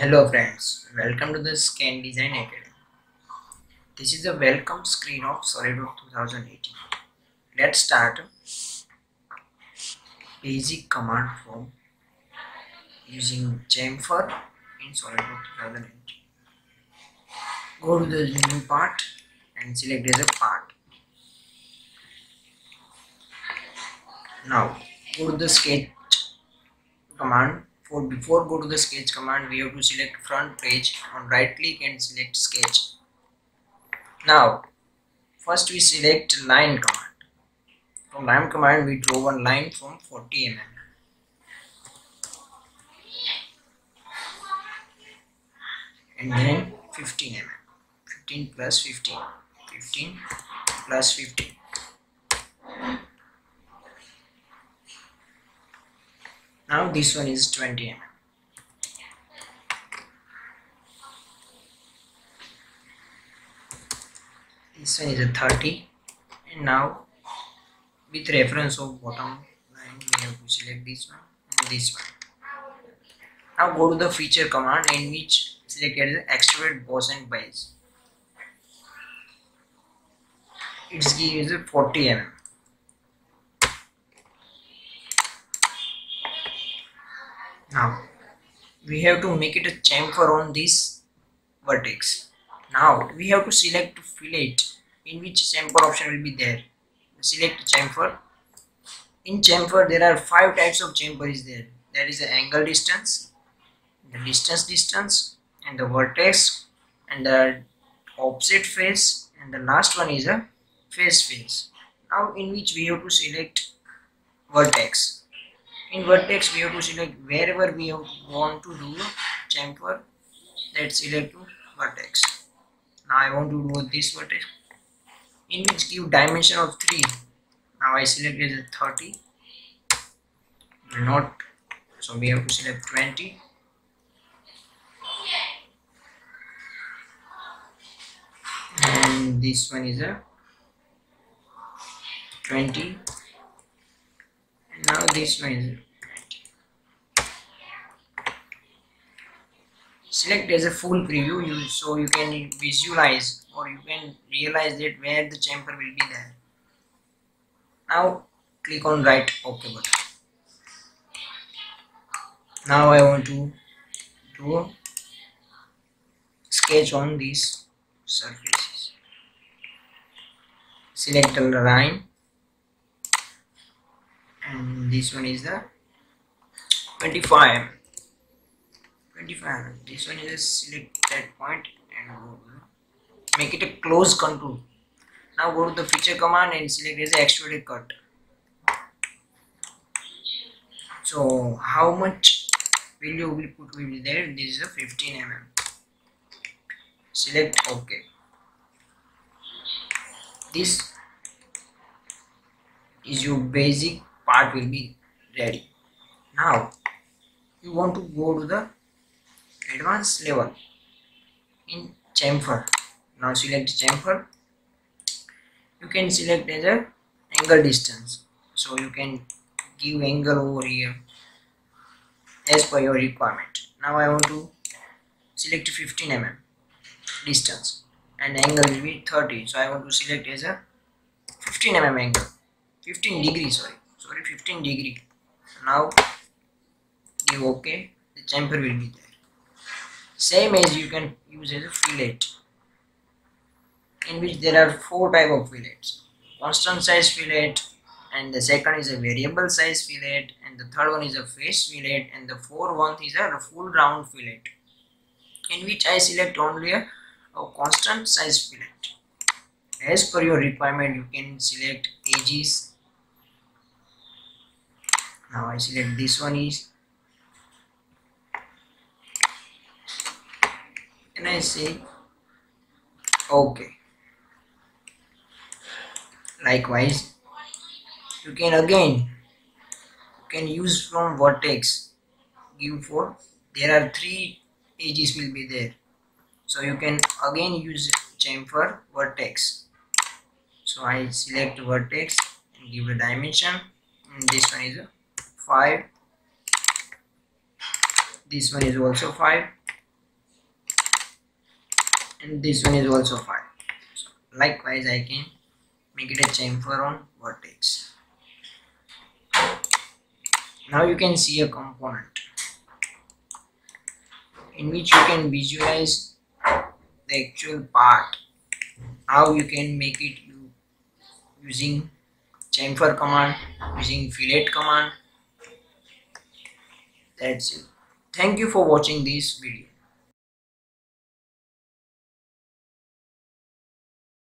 Hello friends, welcome to the Scan Design Academy. This is the welcome screen of SolidWorks 2018. Let's start basic command form using chamfer in SolidWorks 2018. Go to the new part and select as a part. Now go to the sketch command for before go to the sketch command we have to select front page. On right click and select sketch. Now first we select line command. From line command we draw one line from 40 mm and then 15 mm 15 plus 15 15 plus 15 now this one is 20 mm this one is a 30 and now with reference of bottom line we have to select this one and this one. Now go to the feature command in which select as extrude boss and base its gives 40 mm now we have to make it a chamfer on this vertex. Now we have to select to fillet in which chamfer option will be there. Select chamfer. In chamfer there are five types of chamfer is there. There is the angle distance the distance distance and the vertex and the offset face and the last one is a face face now in which we have to select vertex in vertex we have to select wherever we want to do chamfer let's select vertex. Now I want to do this vertex. In which give dimension of 3 now I select a 30 not so we have to select 20 and this one is a 20 now this one select as a full preview you so you can visualize or you can realize that where the chamfer will be there. Now click on right ok button. Now I want to do sketch on these surfaces. Select the line and this one is the 25 25 this one is select that point and make it a close contour now go to the feature command and select as extruded cut. So how much value will put will be there? This is a 15 mm select ok. This is your basic part will be ready. Now you want to go to the advanced level in chamfer. Now select chamfer. You can select as a angle distance. So you can give angle over here as per your requirement. Now I want to select 15 mm distance and angle will be 30 so I want to select as a 15 mm angle. 15 degree sorry sorry 15 degree. Now give ok the chamfer will be there. Same as you can use as a fillet in which there are four type of fillets. Constant size fillet and the second is a variable size fillet and the third one is a face fillet and the fourth one is a full round fillet in which I select only a, a constant size fillet. As per your requirement you can select edges now I select this one is and I say okay. Likewise you can again you can use from vertex. Give for there are three edges will be there. So you can again use chamfer vertex. So I select vertex and give a dimension. And this one is a 5 this one is also 5 and this one is also 5 so likewise I can make it a chamfer on vertex. Now you can see a component in which you can visualize the actual part. How you can make it using chamfer command using fillet command that's it. Thank you for watching this video